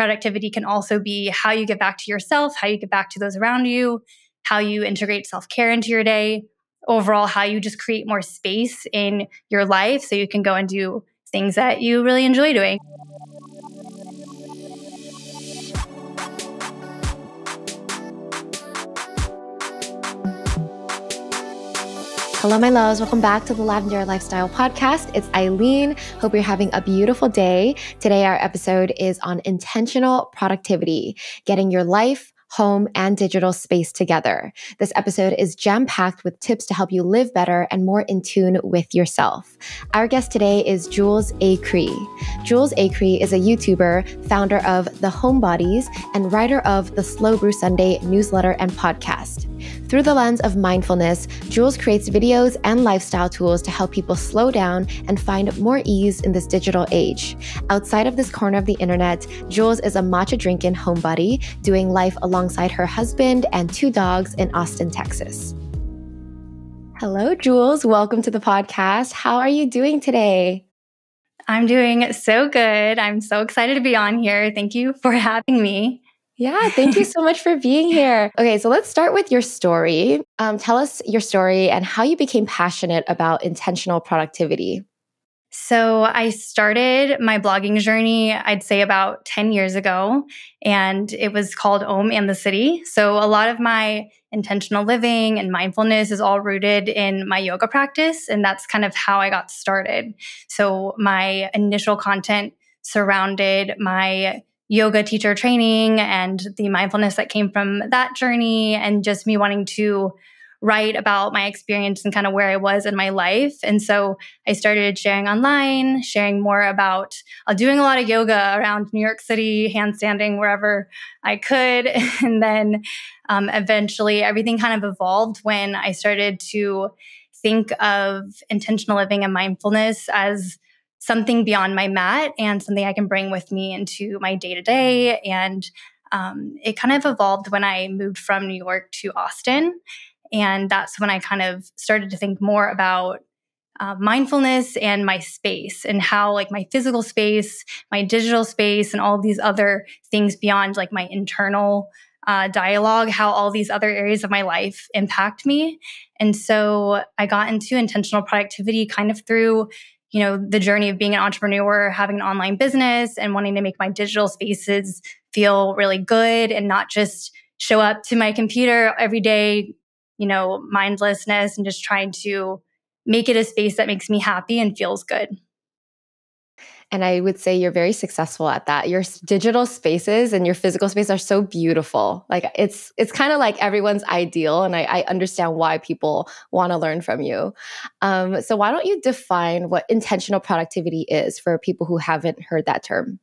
productivity can also be how you get back to yourself, how you get back to those around you, how you integrate self care into your day, overall, how you just create more space in your life so you can go and do things that you really enjoy doing. Hello, my loves. Welcome back to the Lavendaire Lifestyle Podcast. It's Aileen. Hope you're having a beautiful day. Today, our episode is on intentional productivity, getting your life home, and digital space together. This episode is jam packed with tips to help you live better and more in tune with yourself. Our guest today is Jules Acree. Jules Acree is a YouTuber, founder of The Homebodies, and writer of the Slow Brew Sunday newsletter and podcast. Through the lens of mindfulness, Jules creates videos and lifestyle tools to help people slow down and find more ease in this digital age. Outside of this corner of the internet, Jules is a matcha drinking homebody, doing life alongside her husband and two dogs in Austin, Texas. Hello, Jules. Welcome to the podcast. How are you doing today? I'm doing so good. I'm so excited to be on here. Thank you for having me. Yeah, thank you so much for being here. Okay, so let's start with your story. Um, tell us your story and how you became passionate about intentional productivity. So I started my blogging journey, I'd say about 10 years ago, and it was called Om and the City. So a lot of my intentional living and mindfulness is all rooted in my yoga practice. And that's kind of how I got started. So my initial content surrounded my yoga teacher training and the mindfulness that came from that journey and just me wanting to write about my experience and kind of where I was in my life. And so I started sharing online, sharing more about uh, doing a lot of yoga around New York City, handstanding wherever I could. And then um, eventually everything kind of evolved when I started to think of intentional living and mindfulness as something beyond my mat and something I can bring with me into my day to day. And um, it kind of evolved when I moved from New York to Austin. And that's when I kind of started to think more about uh, mindfulness and my space and how like my physical space, my digital space, and all these other things beyond like my internal uh, dialogue, how all these other areas of my life impact me. And so I got into intentional productivity kind of through you know the journey of being an entrepreneur having an online business and wanting to make my digital spaces feel really good and not just show up to my computer every day you know, mindlessness and just trying to make it a space that makes me happy and feels good. And I would say you're very successful at that. Your digital spaces and your physical space are so beautiful. Like it's it's kind of like everyone's ideal, and I, I understand why people want to learn from you. Um, so why don't you define what intentional productivity is for people who haven't heard that term?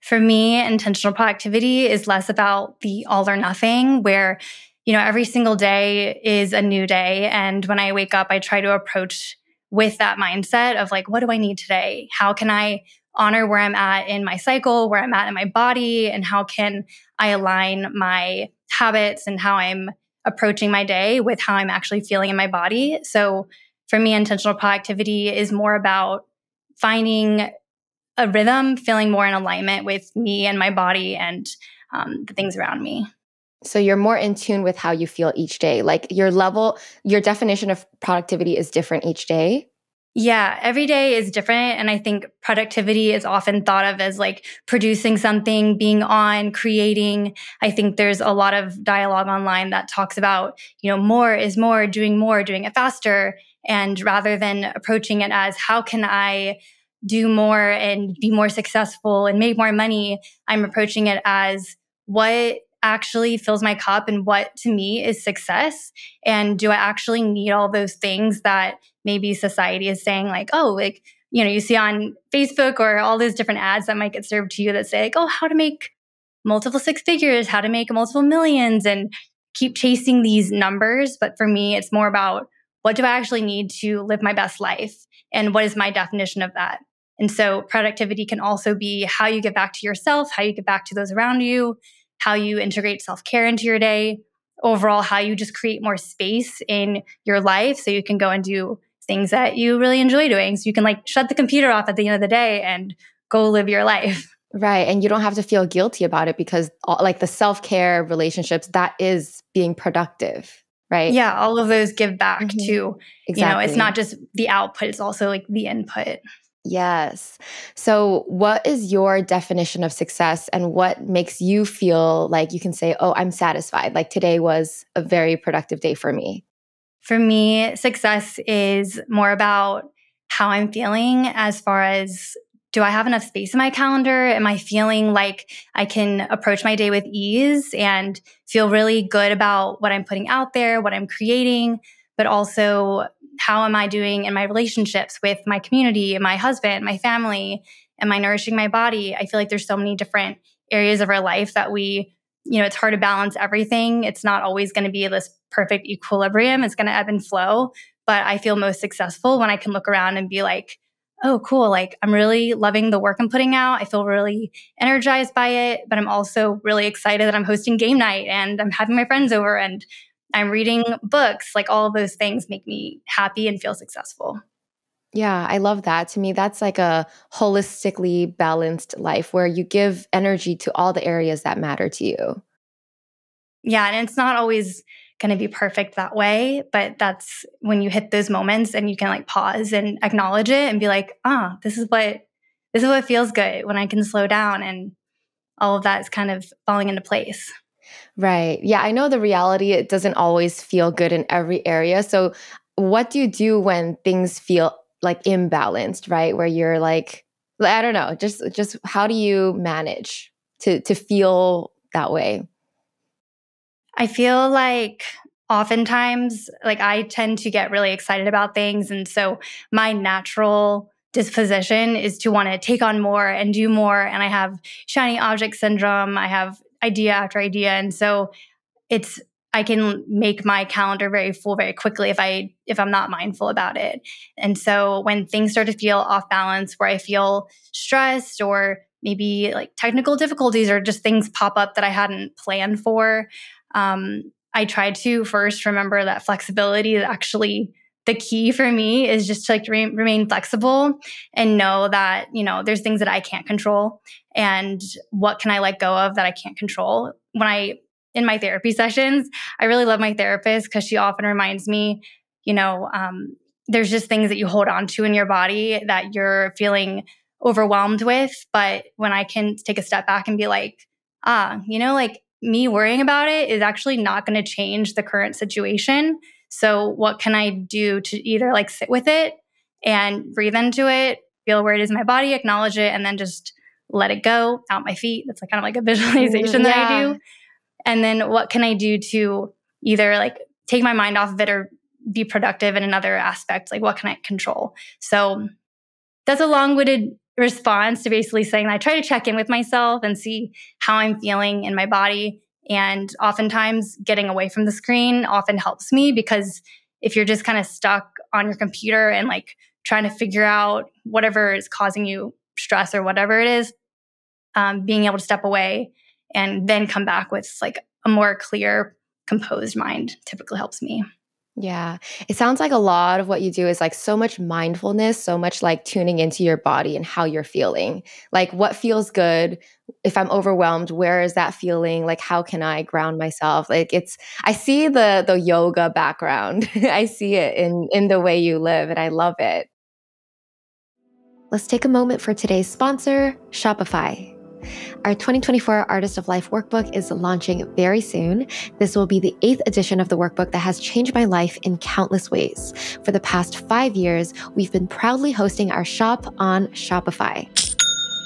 For me, intentional productivity is less about the all or nothing, where you know, every single day is a new day. And when I wake up, I try to approach with that mindset of like, what do I need today? How can I honor where I'm at in my cycle, where I'm at in my body, and how can I align my habits and how I'm approaching my day with how I'm actually feeling in my body. So for me, intentional productivity is more about finding a rhythm, feeling more in alignment with me and my body and um, the things around me. So you're more in tune with how you feel each day. Like your level, your definition of productivity is different each day. Yeah, every day is different. And I think productivity is often thought of as like producing something, being on, creating. I think there's a lot of dialogue online that talks about, you know, more is more, doing more, doing it faster. And rather than approaching it as how can I do more and be more successful and make more money, I'm approaching it as what actually fills my cup and what to me is success? And do i actually need all those things that maybe society is saying like oh like you know you see on facebook or all those different ads that might get served to you that say like oh how to make multiple six figures how to make multiple millions and keep chasing these numbers? But for me it's more about what do i actually need to live my best life? And what is my definition of that? And so productivity can also be how you get back to yourself how you get back to those around you how you integrate self care into your day, overall, how you just create more space in your life so you can go and do things that you really enjoy doing. So you can like shut the computer off at the end of the day and go live your life. Right. And you don't have to feel guilty about it because, all, like, the self care relationships, that is being productive. Right. Yeah. All of those give back mm-hmm. to, exactly. you know, it's not just the output, it's also like the input. Yes. So, what is your definition of success and what makes you feel like you can say, oh, I'm satisfied? Like today was a very productive day for me? For me, success is more about how I'm feeling as far as do I have enough space in my calendar? Am I feeling like I can approach my day with ease and feel really good about what I'm putting out there, what I'm creating, but also how am I doing in my relationships with my community, my husband, my family? Am I nourishing my body? I feel like there's so many different areas of our life that we, you know, it's hard to balance everything. It's not always going to be this perfect equilibrium. It's going to ebb and flow. But I feel most successful when I can look around and be like, oh, cool. Like I'm really loving the work I'm putting out. I feel really energized by it, but I'm also really excited that I'm hosting game night and I'm having my friends over and I'm reading books. Like all of those things make me happy and feel successful. Yeah, I love that. To me, that's like a holistically balanced life where you give energy to all the areas that matter to you. Yeah, and it's not always going to be perfect that way, but that's when you hit those moments and you can like pause and acknowledge it and be like, "Ah, this is what this is what feels good when I can slow down and all of that is kind of falling into place." Right. Yeah, I know the reality it doesn't always feel good in every area. So what do you do when things feel like imbalanced, right? Where you're like I don't know, just just how do you manage to to feel that way? I feel like oftentimes like I tend to get really excited about things and so my natural disposition is to want to take on more and do more and I have shiny object syndrome. I have idea after idea. And so it's I can make my calendar very full very quickly if I if I'm not mindful about it. And so when things start to feel off balance where I feel stressed or maybe like technical difficulties or just things pop up that I hadn't planned for, um, I try to first remember that flexibility is actually the key for me is just to like re- remain flexible and know that you know there's things that i can't control and what can i let go of that i can't control. When i in my therapy sessions i really love my therapist because she often reminds me you know um, there's just things that you hold on to in your body that you're feeling overwhelmed with but when i can take a step back and be like ah you know like me worrying about it is actually not going to change the current situation so, what can I do to either like sit with it and breathe into it, feel where it is in my body, acknowledge it, and then just let it go out my feet? That's like kind of like a visualization yeah. that I do. And then what can I do to either like take my mind off of it or be productive in another aspect? Like, what can I control? So, that's a long winded response to basically saying I try to check in with myself and see how I'm feeling in my body and oftentimes, getting away from the screen often helps me because if you're just kind of stuck on your computer and like trying to figure out whatever is causing you stress or whatever it is, um, being able to step away and then come back with like a more clear, composed mind typically helps me. Yeah. It sounds like a lot of what you do is like so much mindfulness, so much like tuning into your body and how you're feeling. Like what feels good? If I'm overwhelmed, where is that feeling? Like how can I ground myself? Like it's I see the the yoga background. I see it in in the way you live and I love it. Let's take a moment for today's sponsor, Shopify. Our 2024 Artist of Life workbook is launching very soon. This will be the eighth edition of the workbook that has changed my life in countless ways. For the past five years, we've been proudly hosting our shop on Shopify.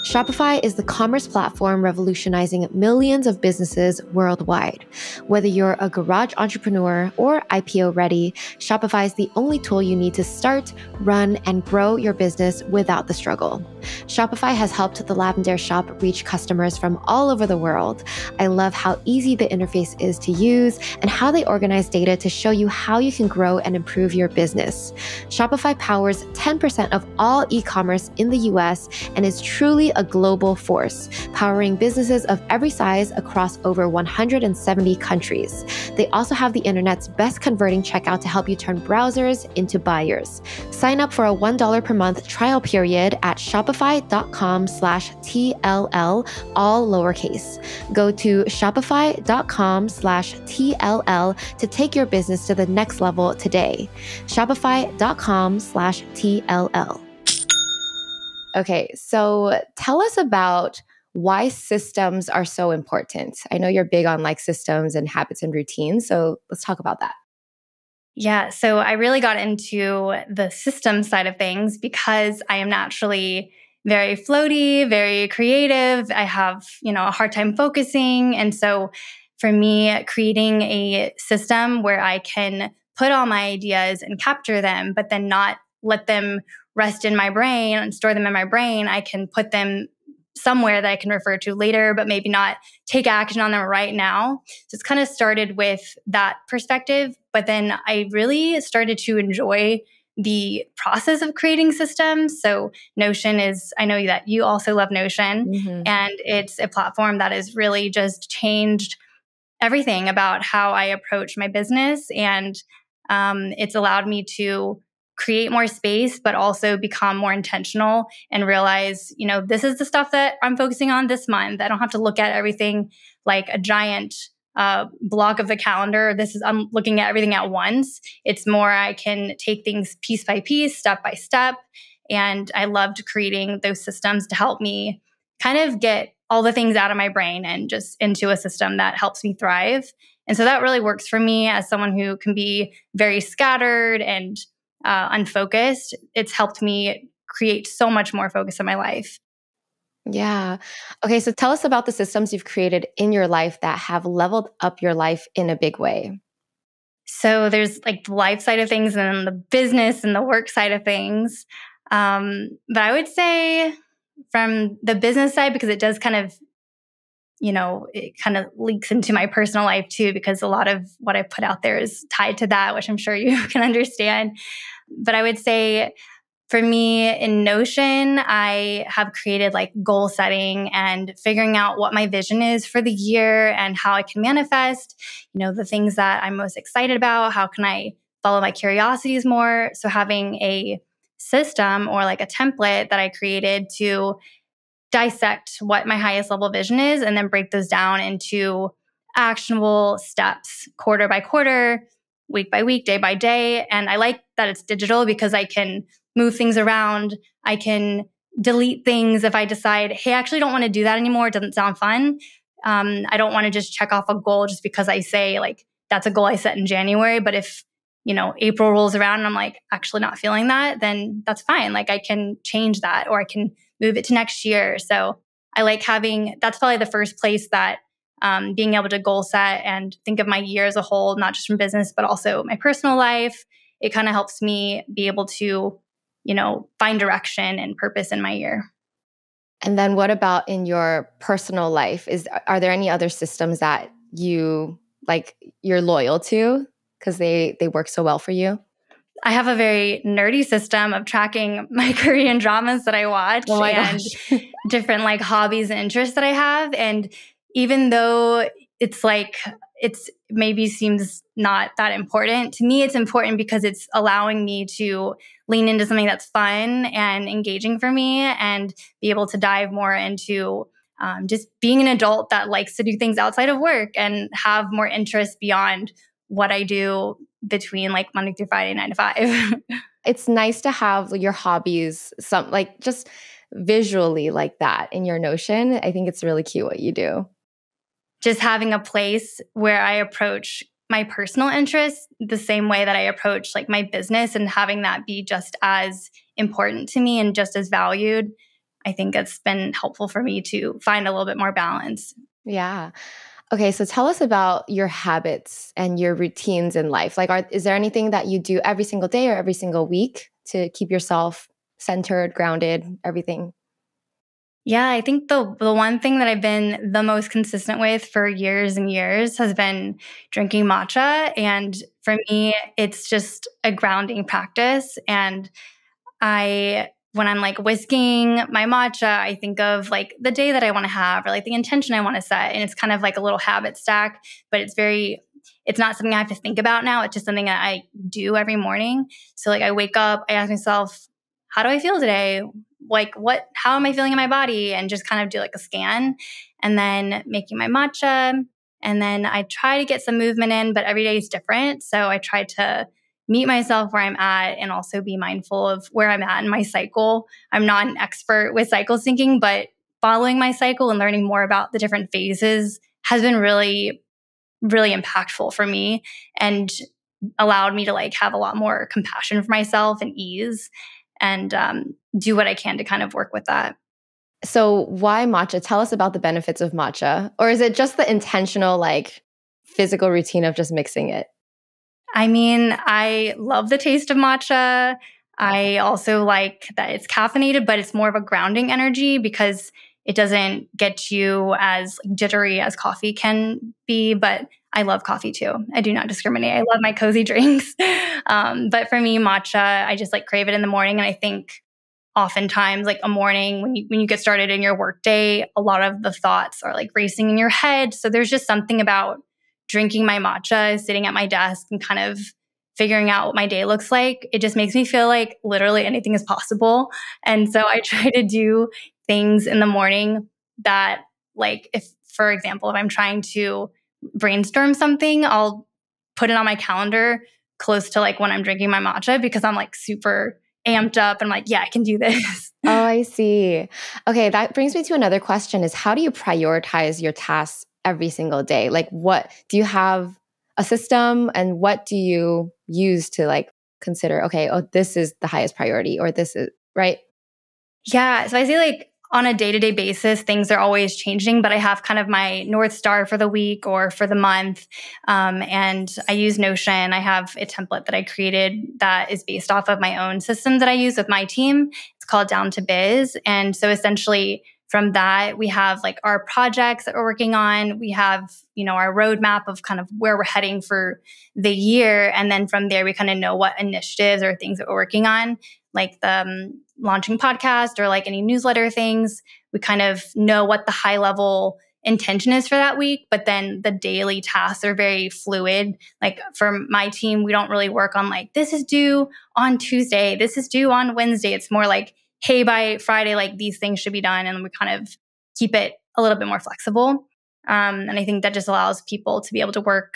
Shopify is the commerce platform revolutionizing millions of businesses worldwide. Whether you're a garage entrepreneur or IPO ready, Shopify is the only tool you need to start, run, and grow your business without the struggle. Shopify has helped the Lavendaire shop reach customers from all over the world. I love how easy the interface is to use and how they organize data to show you how you can grow and improve your business. Shopify powers 10% of all e commerce in the US and is truly a global force, powering businesses of every size across over 170 countries. They also have the internet's best converting checkout to help you turn browsers into buyers. Sign up for a $1 per month trial period at shopify.com slash TLL, all lowercase. Go to shopify.com slash TLL to take your business to the next level today. Shopify.com slash TLL. Okay, so tell us about why systems are so important. I know you're big on like systems and habits and routines, so let's talk about that. Yeah, so I really got into the system side of things because I am naturally very floaty, very creative. I have, you know, a hard time focusing, and so for me creating a system where I can put all my ideas and capture them, but then not let them rest in my brain and store them in my brain, I can put them somewhere that I can refer to later, but maybe not take action on them right now. So it's kind of started with that perspective. But then I really started to enjoy the process of creating systems. So Notion is, I know that you also love Notion, mm-hmm. and it's a platform that has really just changed everything about how I approach my business. And um, it's allowed me to create more space, but also become more intentional and realize, you know, this is the stuff that I'm focusing on this month. I don't have to look at everything like a giant uh, block of the calendar. This is, I'm looking at everything at once. It's more, I can take things piece by piece, step by step. And I loved creating those systems to help me kind of get all the things out of my brain and just into a system that helps me thrive. And so that really works for me as someone who can be very scattered and uh, unfocused, it's helped me create so much more focus in my life. Yeah. Okay. So tell us about the systems you've created in your life that have leveled up your life in a big way. So there's like the life side of things and then the business and the work side of things. Um, but I would say from the business side, because it does kind of, you know, it kind of leaks into my personal life too, because a lot of what I put out there is tied to that, which I'm sure you can understand. But I would say for me in Notion, I have created like goal setting and figuring out what my vision is for the year and how I can manifest, you know, the things that I'm most excited about. How can I follow my curiosities more? So having a system or like a template that I created to dissect what my highest level vision is and then break those down into actionable steps quarter by quarter week by week, day by day. And I like that it's digital because I can move things around. I can delete things if I decide, hey, I actually don't want to do that anymore. It doesn't sound fun. Um, I don't want to just check off a goal just because I say, like, that's a goal I set in January. But if, you know, April rolls around and I'm like, actually not feeling that, then that's fine. Like, I can change that or I can move it to next year. So I like having that's probably the first place that um, being able to goal set and think of my year as a whole, not just from business, but also my personal life. It kind of helps me be able to, you know, find direction and purpose in my year. And then what about in your personal life? Is are there any other systems that you like you're loyal to because they they work so well for you? I have a very nerdy system of tracking my Korean dramas that I watch oh and different like hobbies and interests that I have. And even though it's like it's maybe seems not that important. To me it's important because it's allowing me to lean into something that's fun and engaging for me and be able to dive more into um, just being an adult that likes to do things outside of work and have more interest beyond what i do between like monday through friday nine to five. It's nice to have your hobbies some like just visually like that in your notion. I think it's really cute what you do just having a place where I approach my personal interests the same way that I approach like my business and having that be just as important to me and just as valued. I think it's been helpful for me to find a little bit more balance. Yeah. Okay, so tell us about your habits and your routines in life. Like, are, is there anything that you do every single day or every single week to keep yourself centered, grounded, everything? Yeah, I think the the one thing that I've been the most consistent with for years and years has been drinking matcha and for me it's just a grounding practice and I when I'm like whisking my matcha, I think of like the day that I want to have or like the intention I want to set. And it's kind of like a little habit stack, but it's very, it's not something I have to think about now. It's just something that I do every morning. So like I wake up, I ask myself, how do I feel today? Like what, how am I feeling in my body? And just kind of do like a scan and then making my matcha. And then I try to get some movement in, but every day is different. So I try to meet myself where I'm at and also be mindful of where I'm at in my cycle. I'm not an expert with cycle syncing, but following my cycle and learning more about the different phases has been really, really impactful for me and allowed me to like have a lot more compassion for myself and ease and um, do what I can to kind of work with that. So, why matcha? Tell us about the benefits of matcha. Or is it just the intentional, like physical routine of just mixing it? I mean, I love the taste of matcha. I also like that it's caffeinated, but it's more of a grounding energy because it doesn't get you as jittery as coffee can be. But I love coffee too. I do not discriminate. I love my cozy drinks. Um, but for me, matcha, I just like crave it in the morning. And I think oftentimes like a morning when you when you get started in your workday, a lot of the thoughts are like racing in your head. So there's just something about drinking my matcha, sitting at my desk and kind of figuring out what my day looks like, it just makes me feel like literally anything is possible. And so I try to do things in the morning that, like, if, for example, if I'm trying to brainstorm something, I'll put it on my calendar close to like when I'm drinking my matcha because I'm like super amped up and I'm like, yeah, I can do this. Oh, I see. Okay, that brings me to another question is how do you prioritize your tasks every single day? Like, what do you have a system and what do you use to like consider, okay, oh, this is the highest priority or this is right? Yeah. So I say like on a day to day basis, things are always changing, but I have kind of my North Star for the week or for the month. Um, and I use Notion. I have a template that I created that is based off of my own system that I use with my team. It's called Down to Biz. And so essentially, from that we have like our projects that we're working on we have you know our roadmap of kind of where we're heading for the year and then from there we kind of know what initiatives or things that we're working on like the um, launching podcast or like any newsletter things we kind of know what the high level intention is for that week but then the daily tasks are very fluid like for my team we don't really work on like this is due on tuesday this is due on wednesday it's more like hey, by Friday, like these things should be done. And we kind of keep it a little bit more flexible. Um, and I think that just allows people to be able to work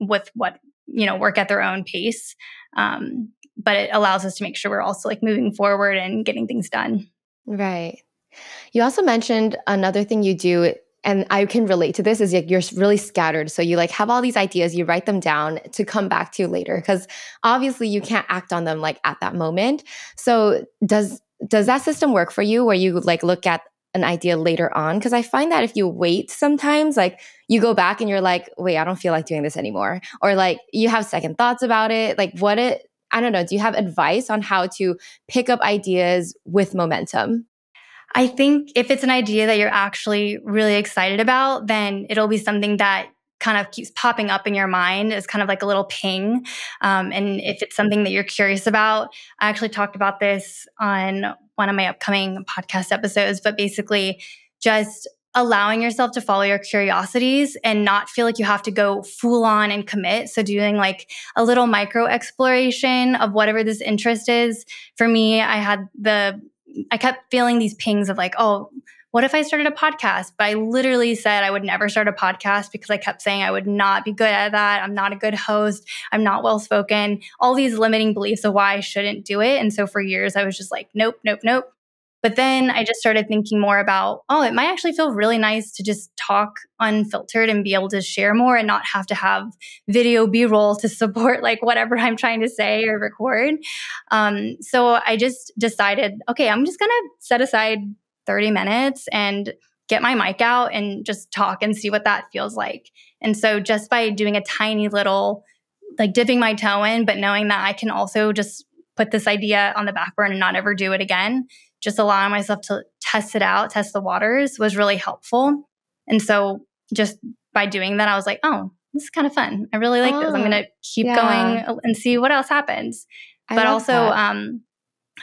with what, you know, work at their own pace. Um, but it allows us to make sure we're also like moving forward and getting things done. Right. You also mentioned another thing you do and I can relate to this is like you're really scattered. So you like have all these ideas, you write them down to come back to later because obviously you can't act on them like at that moment. So does does that system work for you where you like look at an idea later on because i find that if you wait sometimes like you go back and you're like wait i don't feel like doing this anymore or like you have second thoughts about it like what it i don't know do you have advice on how to pick up ideas with momentum i think if it's an idea that you're actually really excited about then it'll be something that kind of keeps popping up in your mind as kind of like a little ping. Um, and if it's something that you're curious about, I actually talked about this on one of my upcoming podcast episodes, but basically just allowing yourself to follow your curiosities and not feel like you have to go full on and commit. So doing like a little micro exploration of whatever this interest is. For me, I had the I kept feeling these pings of like, oh, what if I started a podcast? But I literally said I would never start a podcast because I kept saying I would not be good at that. I'm not a good host. I'm not well spoken. All these limiting beliefs of why I shouldn't do it. And so for years, I was just like, nope, nope, nope. But then I just started thinking more about, oh, it might actually feel really nice to just talk unfiltered and be able to share more and not have to have video B roll to support like whatever I'm trying to say or record. Um, so I just decided, okay, I'm just going to set aside 30 minutes and get my mic out and just talk and see what that feels like. And so just by doing a tiny little like dipping my toe in, but knowing that I can also just put this idea on the back burner and not ever do it again, just allowing myself to test it out, test the waters was really helpful. And so just by doing that, I was like, oh, this is kind of fun. I really like oh, this. I'm going to keep yeah. going and see what else happens. I but also, um,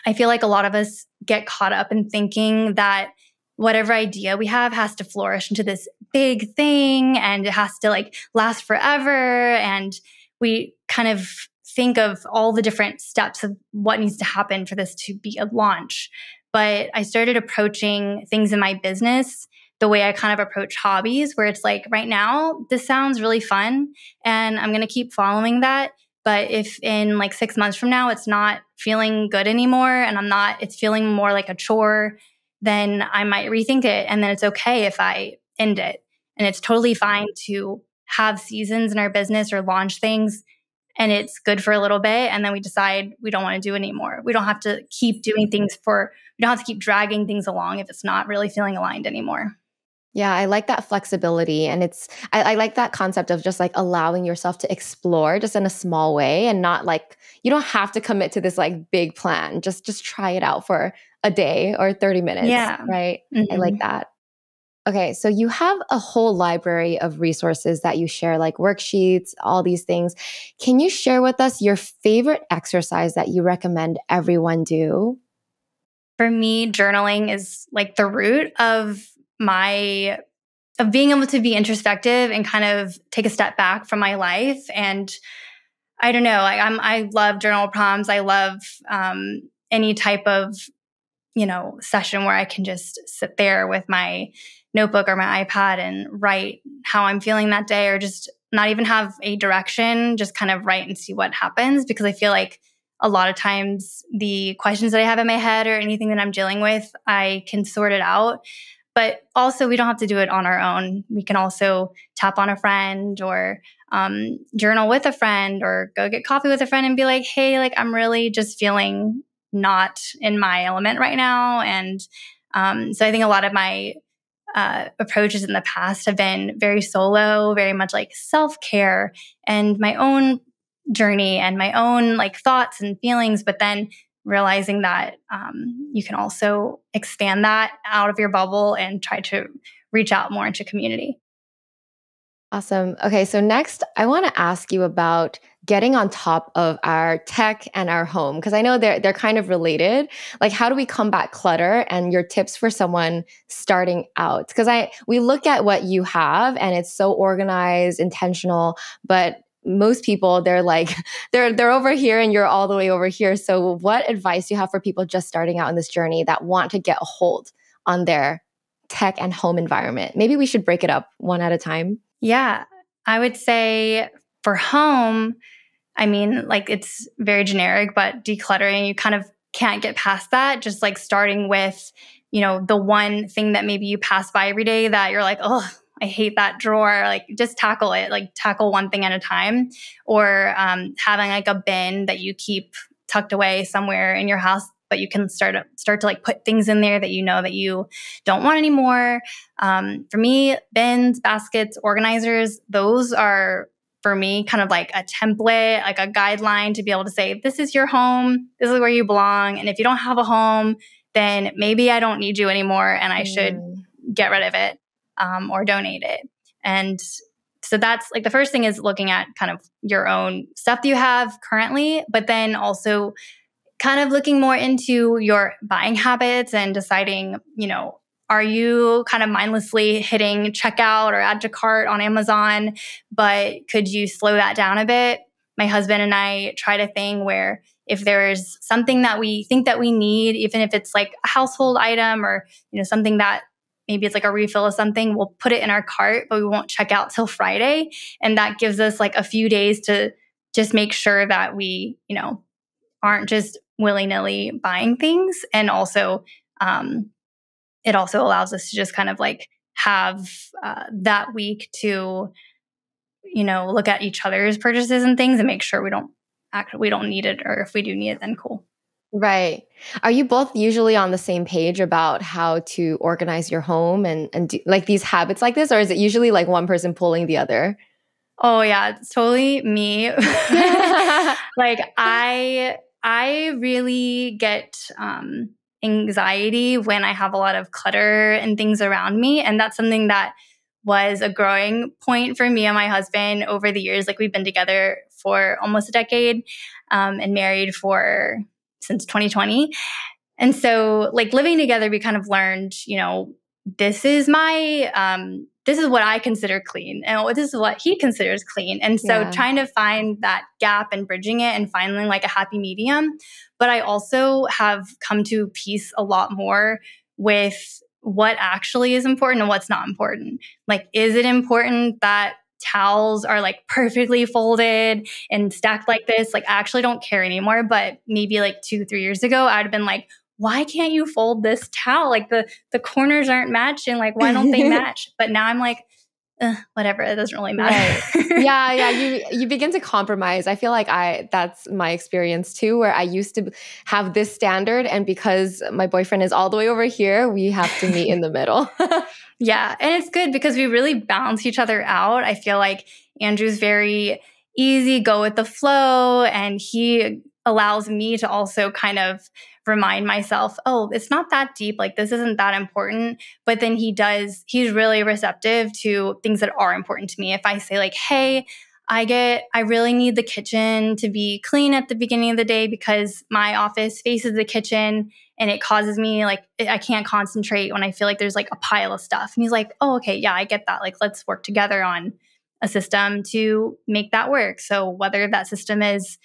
I feel like a lot of us get caught up in thinking that whatever idea we have has to flourish into this big thing and it has to like last forever. And we kind of think of all the different steps of what needs to happen for this to be a launch. But I started approaching things in my business the way I kind of approach hobbies, where it's like, right now, this sounds really fun and I'm going to keep following that. But if in like six months from now, it's not feeling good anymore and I'm not, it's feeling more like a chore, then I might rethink it. And then it's okay if I end it. And it's totally fine to have seasons in our business or launch things and it's good for a little bit and then we decide we don't want to do anymore we don't have to keep doing things for we don't have to keep dragging things along if it's not really feeling aligned anymore yeah, I like that flexibility. And it's, I, I, like that concept of just like allowing yourself to explore just in a small way and not like, you don't have to commit to this like big plan. Just, just try it out for a day or 30 minutes. Yeah. Right. Mm-hmm. I like mm-hmm. that. Okay. So you have a whole library of resources that you share, like worksheets, all these things. Can you share with us your favorite exercise that you recommend everyone do? For me, journaling is like the root of my of being able to be introspective and kind of take a step back from my life and i don't know like i'm i love journal prompts i love um, any type of you know session where i can just sit there with my notebook or my ipad and write how i'm feeling that day or just not even have a direction just kind of write and see what happens because i feel like a lot of times the questions that i have in my head or anything that i'm dealing with i can sort it out but also, we don't have to do it on our own. We can also tap on a friend or um, journal with a friend or go get coffee with a friend and be like, hey, like, I'm really just feeling not in my element right now. And um, so I think a lot of my uh, approaches in the past have been very solo, very much like self care and my own journey and my own like thoughts and feelings. But then realizing that um, you can also expand that out of your bubble and try to reach out more into community. Awesome. Okay, so next, I want to ask you about getting on top of our tech and our home because I know they're they're kind of related. Like, how do we combat clutter and your tips for someone starting out? Because I we look at what you have and it's so organized, intentional, but most people they're like they're they're over here and you're all the way over here so what advice do you have for people just starting out in this journey that want to get a hold on their tech and home environment maybe we should break it up one at a time yeah i would say for home i mean like it's very generic but decluttering you kind of can't get past that just like starting with you know the one thing that maybe you pass by every day that you're like oh I hate that drawer. Like, just tackle it. Like, tackle one thing at a time. Or um, having like a bin that you keep tucked away somewhere in your house, but you can start to, start to like put things in there that you know that you don't want anymore. Um, for me, bins, baskets, organizers, those are for me kind of like a template, like a guideline to be able to say, this is your home, this is where you belong. And if you don't have a home, then maybe I don't need you anymore and I mm. should get rid of it um, or donate it. And so that's like the first thing is looking at kind of your own stuff that you have currently, but then also kind of looking more into your buying habits and deciding, you know, are you kind of mindlessly hitting checkout or add to cart on Amazon, but could you slow that down a bit? My husband and I tried a thing where if there's something that we think that we need, even if it's like a household item or you know something that maybe it's like a refill of something, we'll put it in our cart, but we won't check out till Friday. And that gives us like a few days to just make sure that we, you know, aren't just willy nilly buying things. And also, um, it also allows us to just kind of like have uh, that week to, you know, look at each other's purchases and things and make sure we don't act, we don't need it, or if we do need it, then cool. Right. Are you both usually on the same page about how to organize your home and and do, like these habits like this or is it usually like one person pulling the other? Oh yeah, it's totally me. like I I really get um anxiety when I have a lot of clutter and things around me and that's something that was a growing point for me and my husband over the years like we've been together for almost a decade um, and married for since 2020. And so, like living together, we kind of learned, you know, this is my um, this is what I consider clean and this is what he considers clean. And so yeah. trying to find that gap and bridging it and finding like a happy medium. But I also have come to peace a lot more with what actually is important and what's not important. Like, is it important that towels are like perfectly folded and stacked like this? Like, I actually don't care anymore. But maybe like two, three years ago, I'd have been like, why can't you fold this towel? Like the the corners aren't matching. Like why don't they match? But now I'm like, whatever. It doesn't really matter. Right. yeah, yeah. You you begin to compromise. I feel like I that's my experience too, where I used to have this standard, and because my boyfriend is all the way over here, we have to meet in the middle. yeah, and it's good because we really balance each other out. I feel like Andrew's very easy, go with the flow, and he allows me to also kind of remind myself, oh, it's not that deep. Like, this isn't that important. But then he does, he's really receptive to things that are important to me. If I say, like, hey, I get, I really need the kitchen to be clean at the beginning of the day because my office faces the kitchen and it causes me, like, I can't concentrate when I feel like there's like a pile of stuff. And he's like, oh, okay, yeah, I get that. Like, let's work together on a system to make that work. So, whether that system is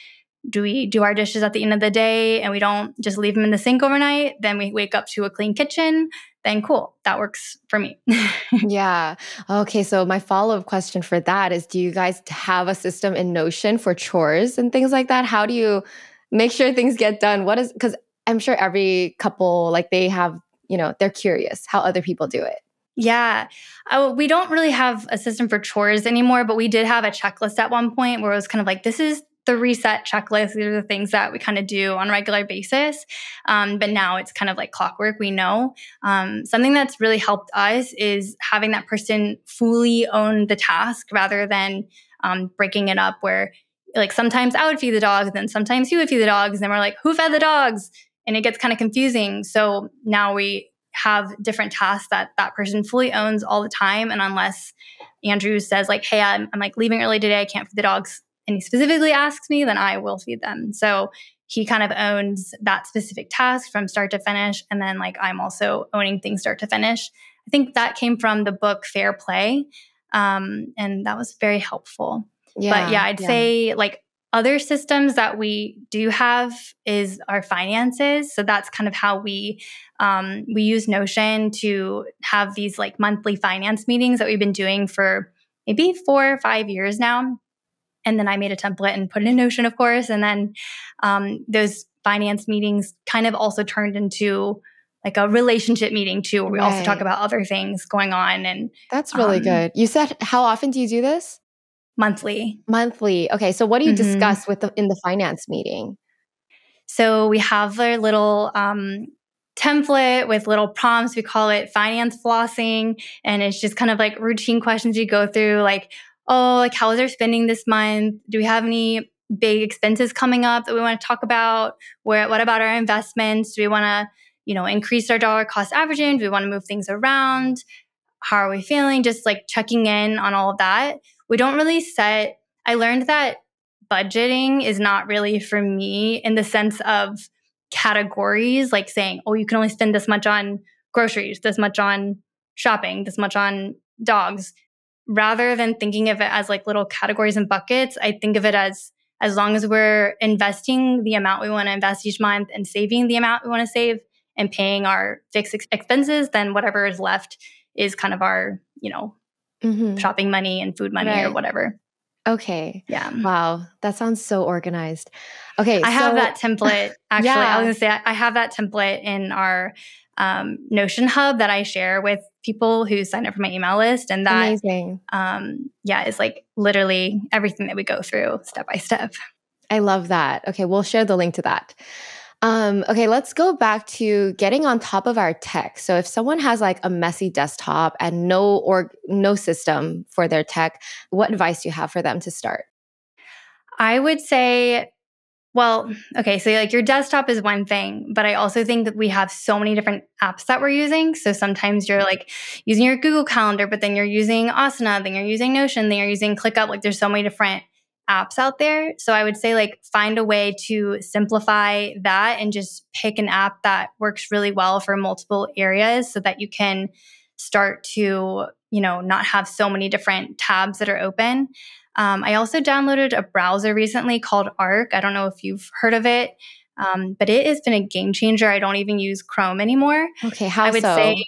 do we do our dishes at the end of the day and we don't just leave them in the sink overnight? Then we wake up to a clean kitchen. Then cool. That works for me. Yeah. Okay so my follow-up question for that is do you guys have a system in notion for chores and things like that? How do you make sure things get done? What is because i'm sure every couple like they have you know they're curious how other people do it. Yeah. Uh, we don't really have a system for chores anymore, but we did have a checklist at one point where it was kind of like, this is the reset checklist. These are the things that we kind of do on a regular basis. Um, but now it's kind of like clockwork. We know um, something that's really helped us is having that person fully own the task rather than um, breaking it up where like sometimes I would feed the dogs and then sometimes he would feed the dogs. And then we're like, who fed the dogs? And it gets kind of confusing. So now we have different tasks that that person fully owns all the time. And unless Andrew says like, hey, I'm, I'm like leaving early today, I can't feed the dogs and he specifically asks me, then I will feed them. So he kind of owns that specific task from start to finish. And then, like, I'm also owning things start to finish. I think that came from the book Fair Play. Um, and that was very helpful. Yeah, but yeah, I'd yeah. say like other systems that we do have is our finances. So that's kind of how we um, we use Notion to have these like monthly finance meetings that we've been doing for maybe four or five years now. And then I made a template and put it in Notion, of course. And then um, those finance meetings kind of also turned into like a relationship meeting too, where we right. also talk about other things going on. And that's really um, good. You said, how often do you do this? Monthly. Monthly. Okay. So what do you mm-hmm. discuss with the, in the finance meeting? So we have a little um, template with little prompts. We call it finance flossing. And it's just kind of like routine questions you go through, like, oh, like how is our spending this month? Do we have any big expenses coming up that we want to talk about? Where what about our investments? Do we want to, you know, increase our dollar cost averaging? Do we want to move things around? How are we feeling? Just like checking in on all of that. We don't really set I learned that budgeting is not really for me in the sense of categories, like saying, oh, you can only spend this much on groceries, this much on shopping, this much on dogs rather than thinking of it as like little categories and buckets, I think of it as as long as we're investing the amount we want to invest each month and saving the amount we want to save and paying our fixed expenses, then whatever is left is kind of our, you know, mm-hmm. shopping money and food money right. or whatever. Okay. Yeah. Wow. That sounds so organized. Okay. I so, have that template. Actually, yeah. I was going to say, I have that template in our um, Notion hub that I share with people who sign up for my email list. And that, Amazing. Um, yeah, is like literally everything that we go through step by step. I love that. Okay, we'll share the link to that. Um, okay, let's go back to getting on top of our tech. So if someone has like a messy desktop and no or no system for their tech, what advice do you have for them to start? I would say well, okay, so like your desktop is one thing, but I also think that we have so many different apps that we're using. So sometimes you're like using your Google Calendar, but then you're using Asana, then you're using Notion, then you're using ClickUp. Like there's so many different apps out there. So I would say like find a way to simplify that and just pick an app that works really well for multiple areas so that you can start to, you know, not have so many different tabs that are open. Um, I also downloaded a browser recently called Arc. I don't know if you've heard of it, um, but it has been a game changer. I don't even use Chrome anymore. Okay, how I would so? say,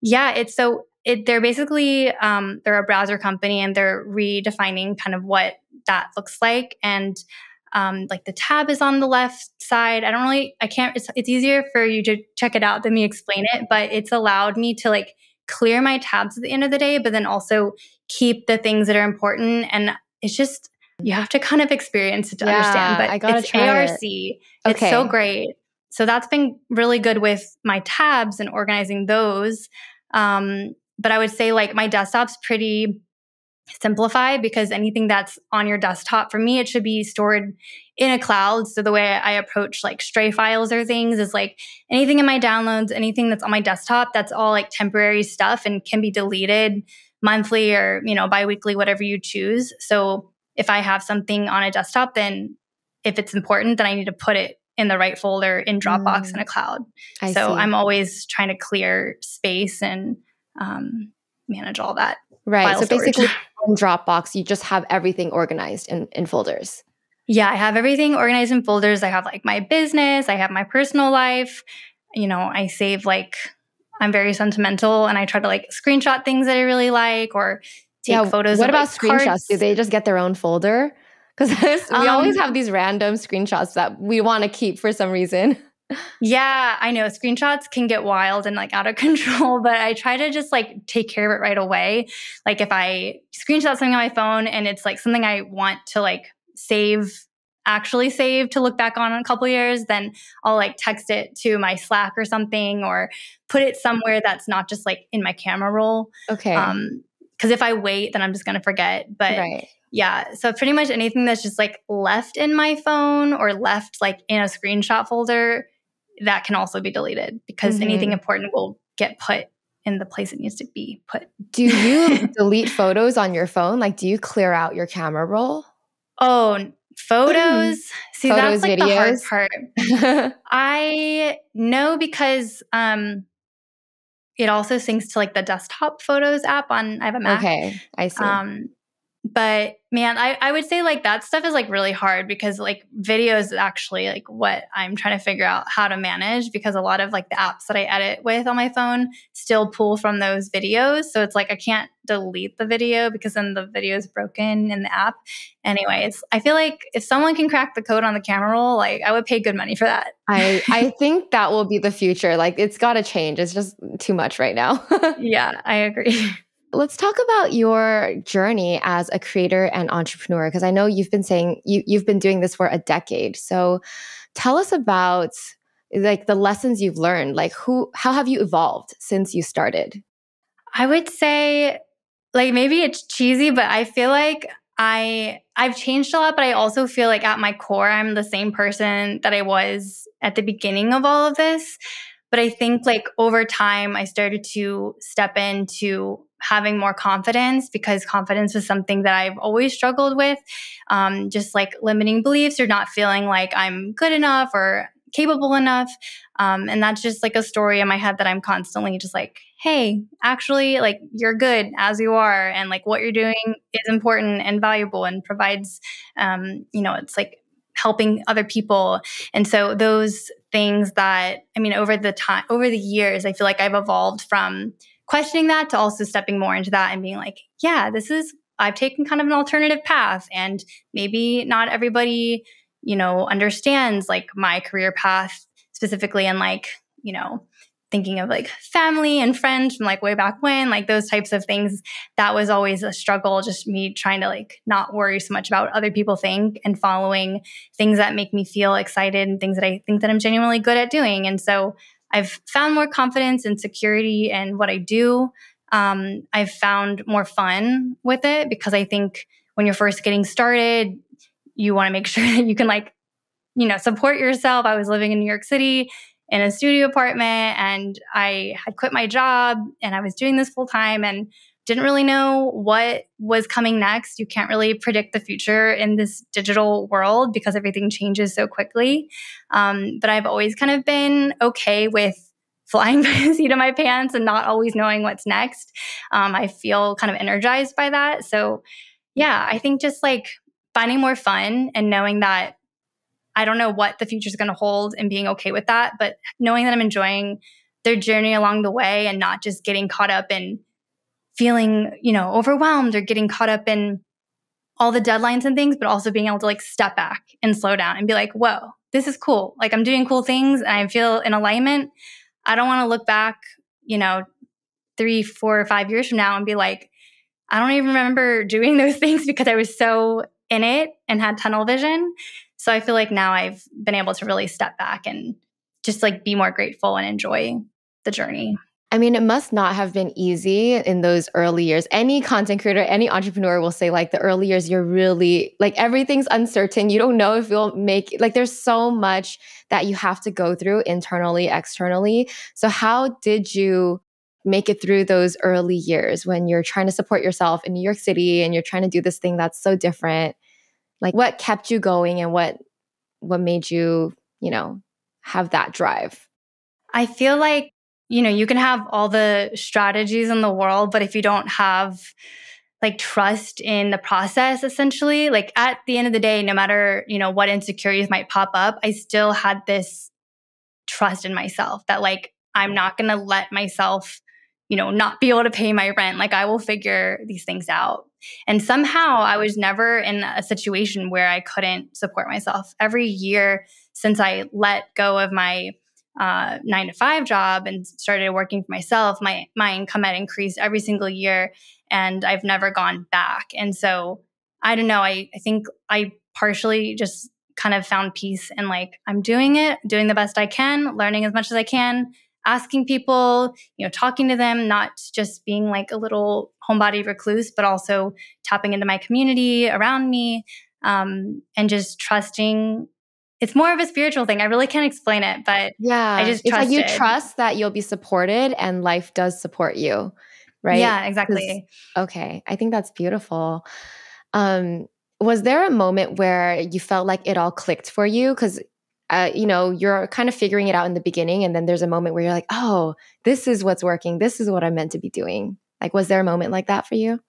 yeah, it's so it, they're basically um, they're a browser company and they're redefining kind of what that looks like and um, like the tab is on the left side i don't really i can't it's, it's easier for you to check it out than me explain it but it's allowed me to like clear my tabs at the end of the day but then also keep the things that are important and it's just you have to kind of experience it to yeah, understand but I gotta it's try arc it. it's okay. so great. So that's been really good with my tabs and organizing those. Um, but I would say like my desktop's pretty simplified because anything that's on your desktop for me it should be stored in a cloud. So the way i approach like stray files or things is like anything in my downloads anything that's on my desktop that's all like temporary stuff and can be deleted monthly or you know biweekly whatever you choose so if i have something on a desktop then if it's important then i need to put it in the right folder in dropbox mm. in a cloud I so see. i'm always trying to clear space and um, manage all that. Right. So storage. basically, in Dropbox, you just have everything organized in, in folders. Yeah, I have everything organized in folders. I have like my business, I have my personal life. You know, I save like, I'm very sentimental and I try to like screenshot things that I really like or take yeah, photos. What about like, screenshots? Cards. Do they just get their own folder? Because we um, always have these random screenshots that we want to keep for some reason. Yeah, I know screenshots can get wild and like out of control, but I try to just like take care of it right away. Like if I screenshot something on my phone and it's like something I want to like save actually save to look back on in a couple years, then I'll like text it to my Slack or something or put it somewhere that's not just like in my camera roll. Okay. Um cuz if I wait then I'm just going to forget. But right. yeah, so pretty much anything that's just like left in my phone or left like in a screenshot folder that can also be deleted because mm-hmm. anything important will get put in the place it needs to be put. Do you delete photos on your phone? Like, do you clear out your camera roll? Oh, photos. See, photos, that's like videos. the hard part. I know because um, it also syncs to like the desktop photos app on I have a Mac. Okay, I see. Um, but man I, I would say like that stuff is like really hard because like video is actually like what i'm trying to figure out how to manage because a lot of like the apps that i edit with on my phone still pull from those videos. So it's like i can't delete the video because then the video is broken in the app. Anyways i feel like if someone can crack the code on the camera roll like i would pay good money for that. I i think that will be the future. Like it's got to change. It's just too much right now. Yeah i agree Let's talk about your journey as a creator and entrepreneur because I know you've been saying you you've been doing this for a decade. So tell us about like the lessons you've learned. Like who how have you evolved since you started? I would say like maybe it's cheesy, but I feel like I I've changed a lot, but I also feel like at my core I'm the same person that I was at the beginning of all of this. But I think like over time I started to step into having more confidence because confidence was something that I've always struggled with. Um, just like limiting beliefs or not feeling like I'm good enough or capable enough. Um, and that's just like a story in my head that I'm constantly just like, hey, actually, like you're good as you are. And like what you're doing is important and valuable and provides, um, you know, it's like helping other people. And so those things that, I mean, over the time, over the years, I feel like I've evolved from questioning that to also stepping more into that and being like, yeah, this is, I've taken kind of an alternative path. And maybe not everybody, you know, understands like my career path specifically and like, you know, thinking of like family and friends from like way back when, like those types of things. That was always a struggle, just me trying to like not worry so much about other people think and following things that make me feel excited and things that I think that I'm genuinely good at doing. And so I've found more confidence and security in what I do. Um, I've found more fun with it because I think when you're first getting started, you want to make sure that you can like, you know, support yourself. I was living in New York City in a studio apartment and I had quit my job and I was doing this full time and didn't really know what was coming next. You can't really predict the future in this digital world because everything changes so quickly. Um, but I've always kind of been okay with flying by the seat of my pants and not always knowing what's next. Um, I feel kind of energized by that. So, yeah, I think just like finding more fun and knowing that I don't know what the future is going to hold and being okay with that, but knowing that I'm enjoying their journey along the way and not just getting caught up in feeling, you know, overwhelmed or getting caught up in all the deadlines and things, but also being able to like step back and slow down and be like, whoa, this is cool. Like I'm doing cool things and I feel in alignment. I don't want to look back, you know, three, four, or five years from now and be like, I don't even remember doing those things because I was so in it and had tunnel vision. So I feel like now I've been able to really step back and just like be more grateful and enjoy the journey. I mean, it must not have been easy in those early years. Any content creator, any entrepreneur will say, like, the early years, you're really like everything's uncertain. You don't know if you'll make like, there's so much that you have to go through internally, externally. So, how did you make it through those early years when you're trying to support yourself in New York City and you're trying to do this thing that's so different? Like, what kept you going and what, what made you, you know, have that drive? I feel like you know, you can have all the strategies in the world, but if you don't have like trust in the process essentially like at the end of the day no matter you know what insecurities might pop up i still had this trust in myself that like i'm not going to let myself you know not be able to pay my rent. Like i will figure these things out. And somehow i was never in a situation where i couldn't support myself. Every year since i let go of my uh, nine to five job and started working for myself, my my income had increased every single year, and I've never gone back. And so I don't know. I I think I partially just kind of found peace and like I'm doing it, doing the best I can, learning as much as I can, asking people, you know, talking to them, not just being like a little homebody recluse, but also tapping into my community around me, um, and just trusting it's more of a spiritual thing. I really can't explain it, but yeah, I just it's like you trust that you'll be supported and life does support you, right? Yeah, exactly. Okay, I think that's beautiful. Um, was there a moment where you felt like it all clicked for you? Because uh, you know you're kind of figuring it out in the beginning, and then there's a moment where you're like, "Oh, this is what's working. This is what I'm meant to be doing." Like, was there a moment like that for you?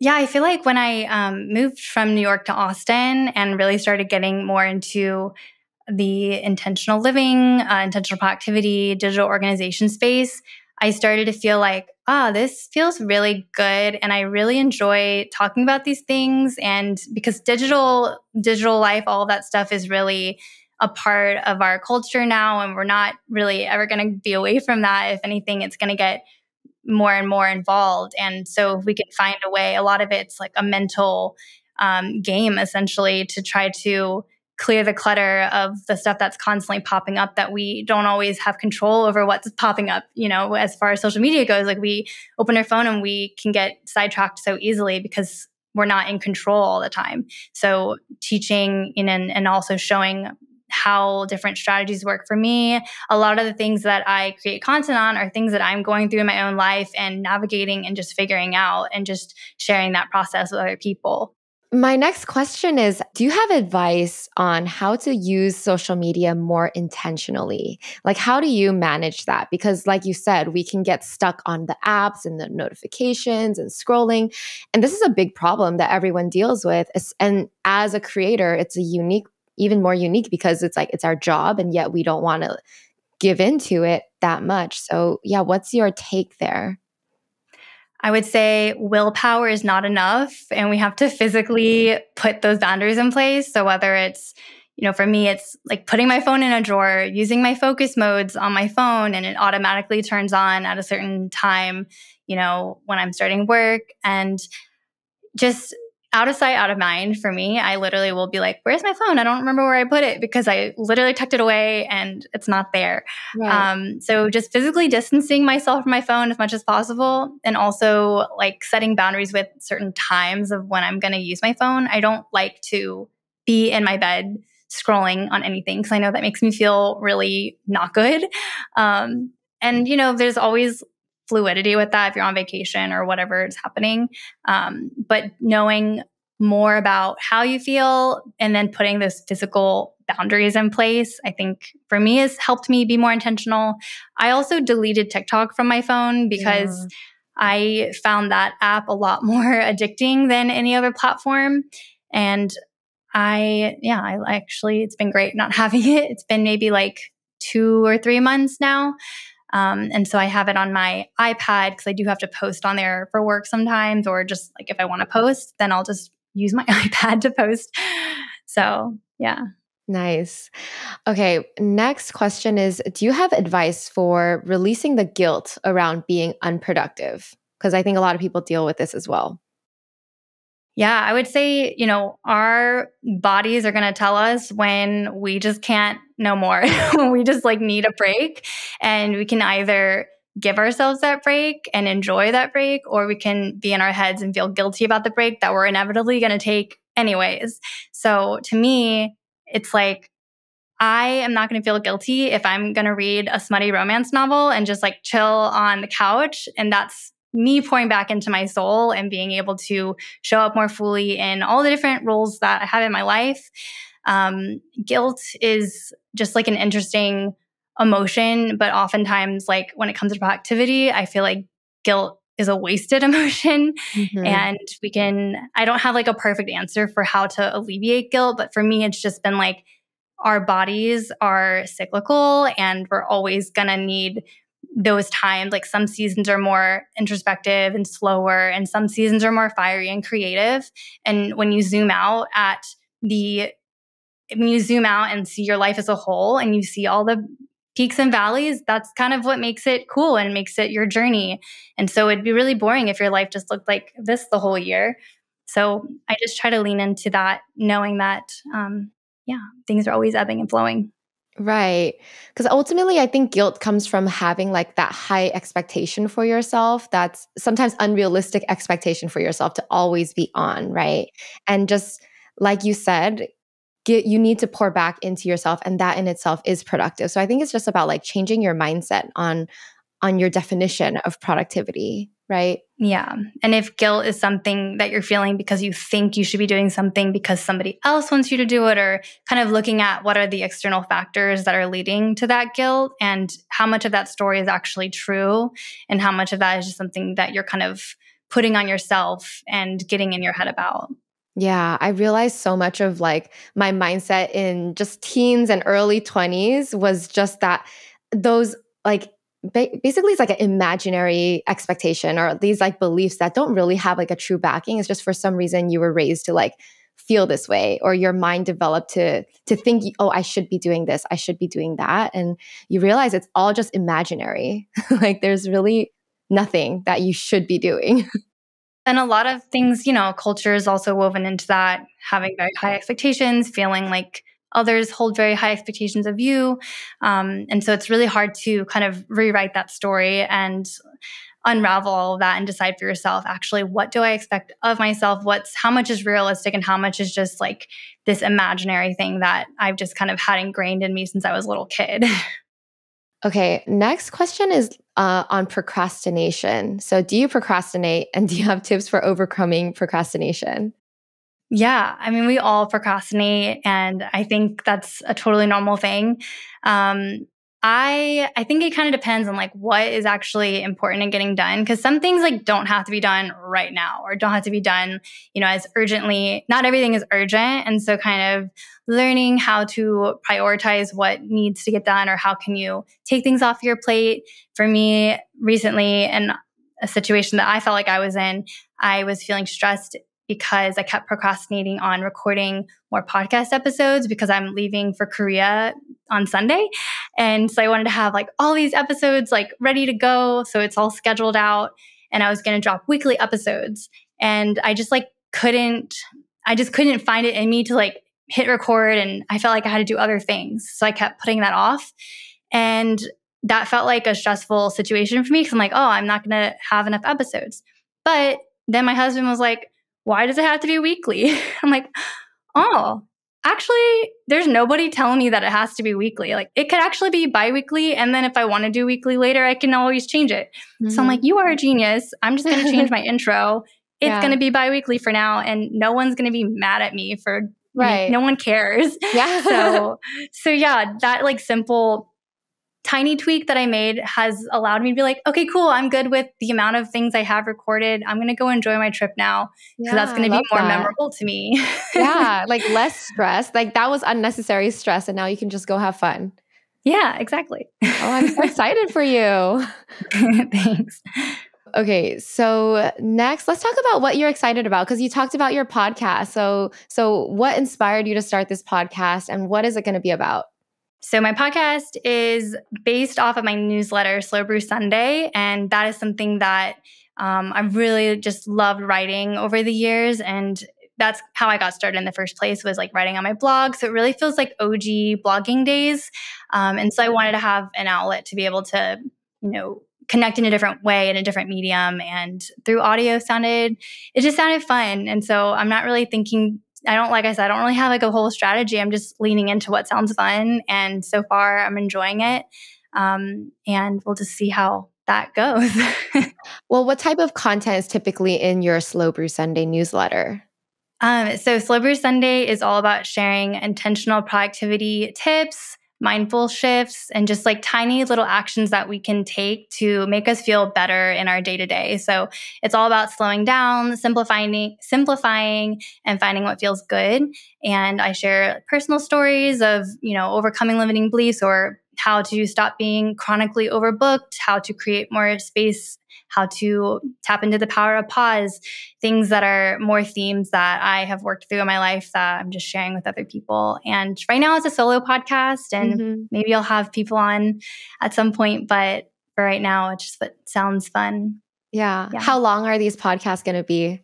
Yeah, I feel like when I um, moved from New York to Austin and really started getting more into the intentional living, uh, intentional productivity, digital organization space, I started to feel like, ah, oh, this feels really good. And I really enjoy talking about these things. And because digital, digital life, all that stuff is really a part of our culture now. And we're not really ever going to be away from that. If anything, it's going to get more and more involved. And so if we can find a way, a lot of it's like a mental um, game essentially to try to clear the clutter of the stuff that's constantly popping up that we don't always have control over what's popping up you know as far as social media goes like we open our phone and we can get sidetracked so easily because we're not in control all the time so teaching and, and also showing how different strategies work for me. A lot of the things that I create content on are things that I'm going through in my own life and navigating and just figuring out and just sharing that process with other people. My next question is Do you have advice on how to use social media more intentionally? Like, how do you manage that? Because, like you said, we can get stuck on the apps and the notifications and scrolling. And this is a big problem that everyone deals with. And as a creator, it's a unique even more unique because it's like it's our job and yet we don't want to give into it that much. So, yeah, what's your take there? I would say willpower is not enough and we have to physically put those boundaries in place. So, whether it's you know, for me, it's like putting my phone in a drawer, using my focus modes on my phone, and it automatically turns on at a certain time, you know, when I'm starting work. And just out of sight, out of mind for me. I literally will be like, Where's my phone? I don't remember where I put it because I literally tucked it away and it's not there. Right. Um, so just physically distancing myself from my phone as much as possible and also like setting boundaries with certain times of when I'm going to use my phone. I don't like to be in my bed scrolling on anything because I know that makes me feel really not good. Um, and, you know, there's always fluidity with that if you're on vacation or whatever is happening. Um, but knowing more about how you feel and then putting those physical boundaries in place, I think for me has helped me be more intentional. I also deleted TikTok from my phone because yeah. I found that app a lot more addicting than any other platform. And I, yeah, I actually, it's been great not having it. It's been maybe like two or three months now. Um, and so I have it on my iPad because I do have to post on there for work sometimes, or just like if I want to post, then I'll just use my iPad to post. So, yeah. Nice. Okay, next question is Do you have advice for releasing the guilt around being unproductive? Because I think a lot of people deal with this as well. Yeah, I would say, you know, our bodies are going to tell us when we just can't no more, when we just like need a break. And we can either give ourselves that break and enjoy that break, or we can be in our heads and feel guilty about the break that we're inevitably going to take anyways. So to me, it's like, I am not going to feel guilty if I'm going to read a smutty romance novel and just like chill on the couch. And that's me pouring back into my soul and being able to show up more fully in all the different roles that I have in my life. Um, guilt is just like an interesting emotion, but oftentimes, like when it comes to productivity, I feel like guilt is a wasted emotion. Mm-hmm. And we can, I don't have like a perfect answer for how to alleviate guilt, but for me, it's just been like, our bodies are cyclical and we're always going to need those times like some seasons are more introspective and slower and some seasons are more fiery and creative. And when you zoom out at the when you zoom out and see your life as a whole and you see all the peaks and valleys that's kind of what makes it cool and makes it your journey. And so it'd be really boring if your life just looked like this the whole year. So i just try to lean into that knowing that um, yeah things are always ebbing and flowing Right. Because ultimately, I think guilt comes from having like that high expectation for yourself. That's sometimes unrealistic expectation for yourself to always be on. Right. And just like you said, get, you need to pour back into yourself. And that in itself is productive. So I think it's just about like changing your mindset on, on your definition of productivity right? Yeah. And if guilt is something that you're feeling because you think you should be doing something because somebody else wants you to do it, or kind of looking at what are the external factors that are leading to that guilt and how much of that story is actually true and how much of that is just something that you're kind of putting on yourself and getting in your head about. Yeah, I realized so much of like my mindset in just teens and early 20s was just that those like basically it's like an imaginary expectation or these like beliefs that don't really have like a true backing. It's just for some reason you were raised to like feel this way or your mind developed to to think oh i should be doing this. I should be doing that. And you realize it's all just imaginary. Like there's really nothing that you should be doing. And a lot of things you know culture is also woven into that having very high expectations feeling like others hold very high expectations of you. Um, and so it's really hard to kind of rewrite that story and unravel all of that and decide for yourself actually what do I expect of myself? What's how much is realistic and how much is just like this imaginary thing that I've just kind of had ingrained in me since I was a little kid. Okay, next question is uh, on procrastination. So, do you procrastinate and do you have tips for overcoming procrastination? Yeah, I mean, we all procrastinate, and I think that's a totally normal thing. Um, I I think it kind of depends on like what is actually important in getting done because some things like don't have to be done right now or don't have to be done, you know, as urgently. Not everything is urgent, and so kind of learning how to prioritize what needs to get done or how can you take things off your plate. For me, recently, in a situation that I felt like I was in, I was feeling stressed because I kept procrastinating on recording more podcast episodes because I'm leaving for Korea on Sunday. And so I wanted to have like all these episodes like ready to go. So it's all scheduled out and I was going to drop weekly episodes. And I just like couldn't, I just couldn't find it in me to like hit record. And I felt like I had to do other things. So I kept putting that off. And that felt like a stressful situation for me because I'm like, oh, I'm not going to have enough episodes. But then my husband was like, why does it have to be weekly? I'm like, oh, actually, there's nobody telling me that it has to be weekly. Like it could actually be biweekly. And then if I want to do weekly later, I can always change it. Mm-hmm. So I'm like, you are a genius. I'm just going to change my intro. It's yeah. going to be biweekly for now. And no one's going to be mad at me for, right. no one cares. Yeah. so, so yeah, that like simple tiny tweak that I made has allowed me to be like, okay, cool. I'm good with the amount of things I have recorded. I'm going to go enjoy my trip now because yeah, that's going to be more that. memorable to me. yeah, like less stress. Like that was unnecessary stress. And now you can just go have fun. Yeah, exactly. oh, I'm so excited for you. Thanks. Okay, so next, let's talk about what you're excited about because you talked about your podcast. So, so what inspired you to start this podcast, and what is it going to be about? So, my podcast is based off of my newsletter, Slow Brew Sunday. And that is something that um, I've really just loved writing over the years. And that's how I got started in the first place was like writing on my blog. So, it really feels like OG blogging days. Um, and so, I wanted to have an outlet to be able to, you know, connect in a different way in a different medium and through audio sounded it just sounded fun and so i'm not really thinking I don't, like I said, I don't really have like a whole strategy. I'm just leaning into what sounds fun. And so far, I'm enjoying it. Um, and we'll just see how that goes. well, what type of content is typically in your Slow Brew Sunday newsletter? Um, so, Slow Brew Sunday is all about sharing intentional productivity tips, mindful shifts and just like tiny little actions that we can take to make us feel better in our day to day. So it's all about slowing down, simplifying, simplifying, and finding what feels good. And I share personal stories of you know overcoming limiting beliefs or how to stop being chronically overbooked, how to create more space how to tap into the power of pause, things that are more themes that I have worked through in my life that I'm just sharing with other people. And right now it's a solo podcast, and mm-hmm. maybe I'll have people on at some point, but for right now, it just sounds fun. Yeah. yeah. How long are these podcasts going to be?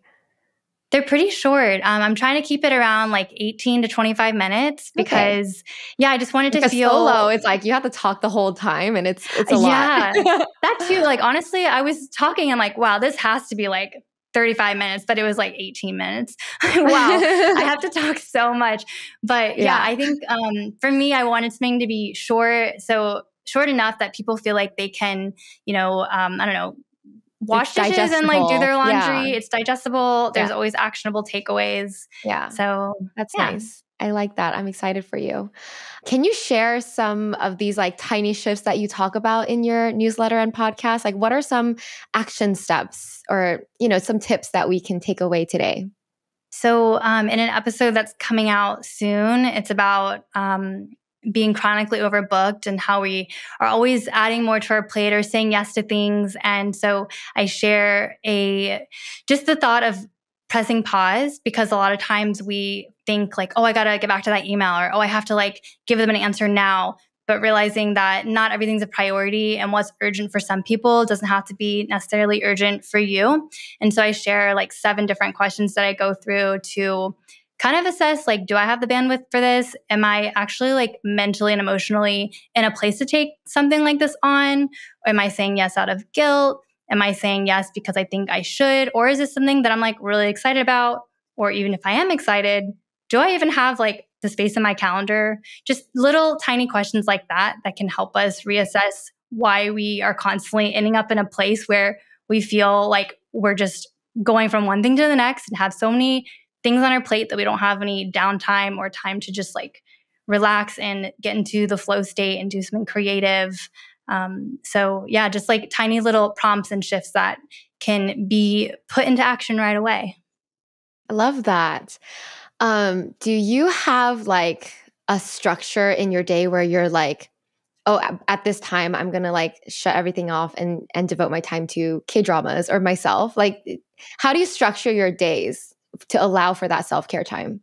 They're pretty short. Um, I'm trying to keep it around like 18 to 25 minutes because, okay. yeah, I just wanted to feel solo. It's like you have to talk the whole time, and it's it's a lot. yeah, lot. that too. Like honestly, I was talking and like, wow, this has to be like 35 minutes, but it was like 18 minutes. wow, I have to talk so much. But yeah, yeah I think um, for me, I wanted something to be short, so short enough that people feel like they can, you know, um, I don't know, wash dishes and like do their laundry. Yeah. It's digestible. There's yeah. always actionable takeaways. Yeah. So that's yeah. nice. I like that. I'm excited for you. Can you share some of these like tiny shifts that you talk about in your newsletter and podcast? Like what are some action steps or, you know, some tips that we can take away today? So, um, in an episode that's coming out soon, it's about um, being chronically overbooked and how we are always adding more to our plate or saying yes to things. And so I share a just the thought of pressing pause because a lot of times we think like, oh, I got to get back to that email or oh, I have to like give them an answer now. But realizing that not everything's a priority and what's urgent for some people doesn't have to be necessarily urgent for you. And so I share like seven different questions that I go through to kind of assess like do i have the bandwidth for this? Am i actually like mentally and emotionally in a place to take something like this on? Or am i saying yes out of guilt? Am i saying yes because i think i should? Or is this something that i'm like really excited about? Or even if i am excited do i even have like the space in my calendar? Just little tiny questions like that that can help us reassess why we are constantly ending up in a place where we feel like we're just going from one thing to the next and have so many things on our plate that we don't have any downtime or time to just like relax and get into the flow state and do something creative. Um, so, yeah, just like tiny little prompts and shifts that can be put into action right away. I love that. Um, do you have like a structure in your day where you're like, oh at this time i'm gonna like shut everything off and and devote my time to k dramas or myself like how do you structure your days to allow for that self-care time?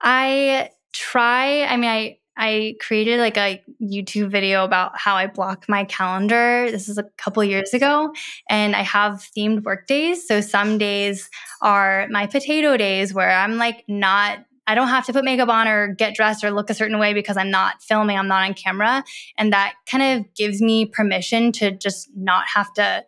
I try, I mean I I created like a YouTube video about how I block my calendar. This is a couple years ago, and I have themed work days. So some days are my potato days where I'm like not I don't have to put makeup on or get dressed or look a certain way because I'm not filming, I'm not on camera. And that kind of gives me permission to just not have to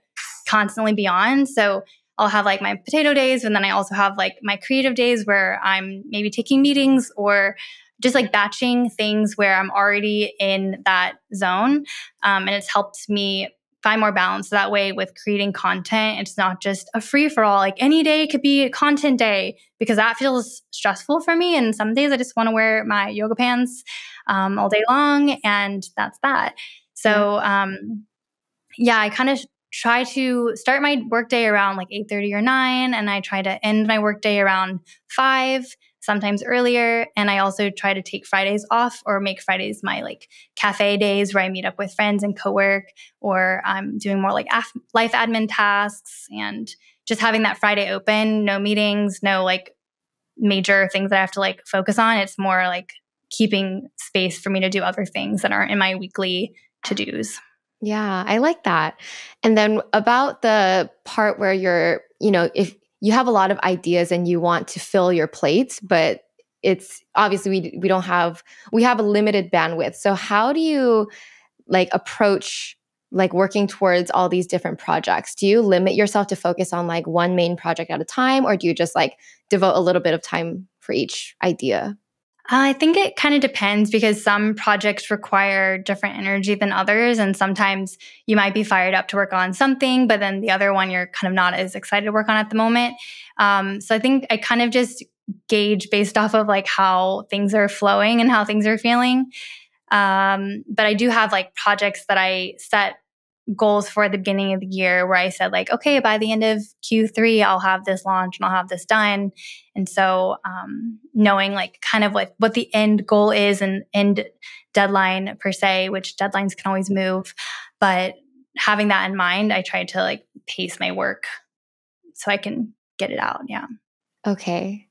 constantly be on. So I'll have like my potato days, and then I also have like my creative days where I'm maybe taking meetings or just like batching things where I'm already in that zone. Um, and it's helped me find more balance that way with creating content. It's not just a free for all. Like any day could be a content day because that feels stressful for me. And some days I just want to wear my yoga pants um, all day long, and that's that. So, um, yeah, I kind of try to start my workday around like 8:30 or 9 and I try to end my workday around 5 sometimes earlier and I also try to take Fridays off or make Fridays my like cafe days where I meet up with friends and co-work or I'm doing more like af- life admin tasks and just having that Friday open, no meetings, no like major things that I have to like focus on. It's more like keeping space for me to do other things that aren't in my weekly to-dos. Yeah, I like that. And then about the part where you're, you know, if you have a lot of ideas and you want to fill your plates, but it's obviously we we don't have we have a limited bandwidth. So how do you like approach like working towards all these different projects? Do you limit yourself to focus on like one main project at a time or do you just like devote a little bit of time for each idea? I think it kind of depends because some projects require different energy than others. And sometimes you might be fired up to work on something, but then the other one you're kind of not as excited to work on at the moment. Um, so I think I kind of just gauge based off of like how things are flowing and how things are feeling. Um, but I do have like projects that I set goals for the beginning of the year where I said like, okay, by the end of Q3, I'll have this launch and I'll have this done. And so um, knowing like kind of what what the end goal is and end deadline per se, which deadlines can always move, but having that in mind, I try to like pace my work so I can get it out. Yeah. Okay.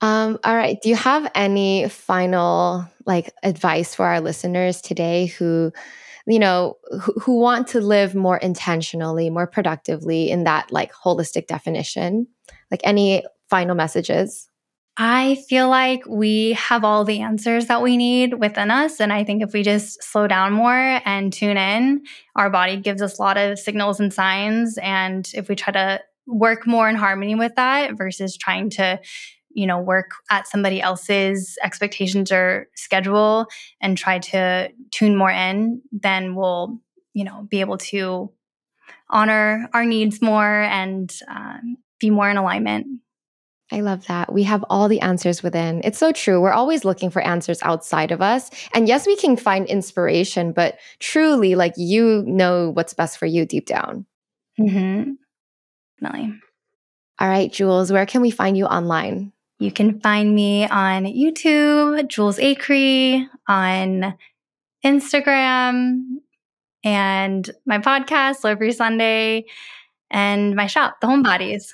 Um, all right. Do you have any final like advice for our listeners today who you know who, who want to live more intentionally more productively in that like holistic definition like any final messages I feel like we have all the answers that we need within us. And I think if we just slow down more and tune in, our body gives us a lot of signals and signs. And if we try to work more in harmony with that versus trying to you know work at somebody else's expectations or schedule and try to tune more in then we'll you know be able to honor our needs more and um, be more in alignment I love that. We have all the answers within. It's so true. We're always looking for answers outside of us. And yes, we can find inspiration, but truly, like you know what's best for you deep down. Mm-hmm. Definitely. All right, Jules, where can we find you online? You can find me on YouTube, Jules Acree, on Instagram, and my podcast, Slow Brew Sunday, and my shop, The Homebodies.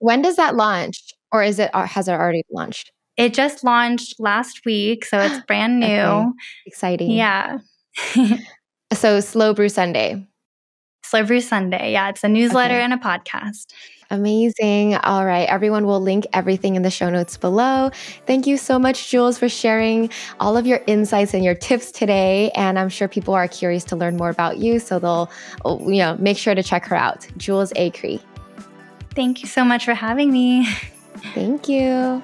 When does that launch? Or is it uh, has it already launched? It just launched last week, so it's brand new. Okay. Exciting. Yeah. so Slow Brew Sunday. Slow Brew Sunday. Yeah, it's a newsletter okay. and a podcast. Amazing. All right. Everyone will link everything in the show notes below. Thank you so much, Jules, for sharing all of your insights and your tips today. And I'm sure people are curious to learn more about you. So they'll, oh, you know, make sure to check her out. Jules Acree. Thank you so much for having me. Thank you.